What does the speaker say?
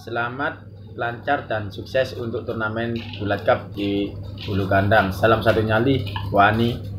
Selamat lancar dan sukses untuk turnamen Bulat Cup di Bulu Kandang. Salam satu nyali, Wani